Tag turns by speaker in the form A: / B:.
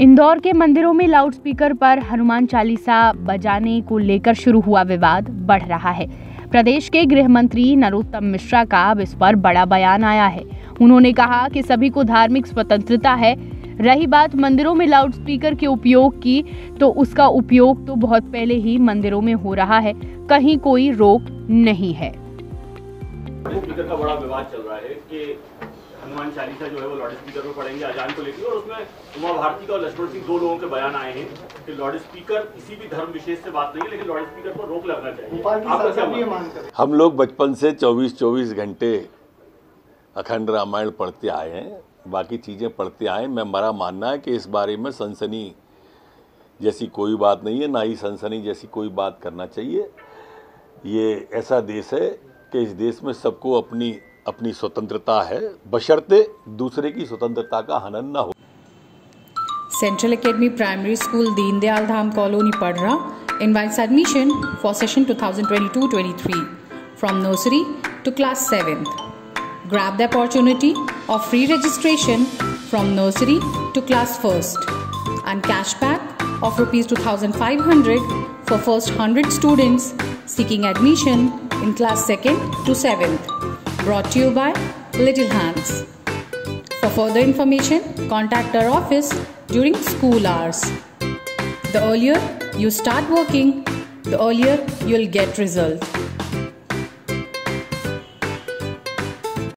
A: इंदौर के मंदिरों में लाउडस्पीकर पर हनुमान चालीसा बजाने को लेकर शुरू हुआ विवाद, बढ़ रहा है। प्रदेश के गृह मंत्री नरोत्तम मिश्रा का अब इस पर बड़ा बयान आया है। उन्होंने कहा कि सभी को धार्मिक स्वतंत्रता है। रही बात मंदिरों में लाउडस्पीकर के उपयोग की तो उसका उपयोग तो बहुत पहले ही मंदिरों में हो रहा है। कहीं कोई रोक नहीं है।
B: का कि हनुमान चालीसा जो है वो लाउड स्पीकर पर पढ़ेंगे अजान को लेकर और उसमें उमा भारती का और लक्ष्मण सिंह दो लोगों के बयान आए हैं कि लाउड स्पीकर किसी भी धर्म विशेष से बात नहीं है लेकिन लाउड स्पीकर पर रोक लगना चाहिए। है?
C: हम लोग बचपन से 24-24 घंटे अखंड रामायण पढ़ते आए हैं बाकी चीज़ें पढ़ते आए मैं मेरा मानना है कि इस बारे में सनसनी जैसी कोई बात नहीं है ना ही सनसनी जैसी कोई बात करना चाहिए। ये ऐसा देश है कि इस देश में सबको अपनी अपनी स्वतंत्रता है, बशर्ते दूसरे की स्वतंत्रता का हनन न हो।
D: Central academy primary school Deendayal Dham colony Padhra invites admission for session 2022-23 from nursery to class seventh grab the opportunity of free registration from nursery to class first and cashback of rupees two thousand five hundred for first hundred students seeking admission in class second to seventh Brought to you by Little Hands. For further information, contact our office during school hours. The earlier you start working, the earlier you'll get result.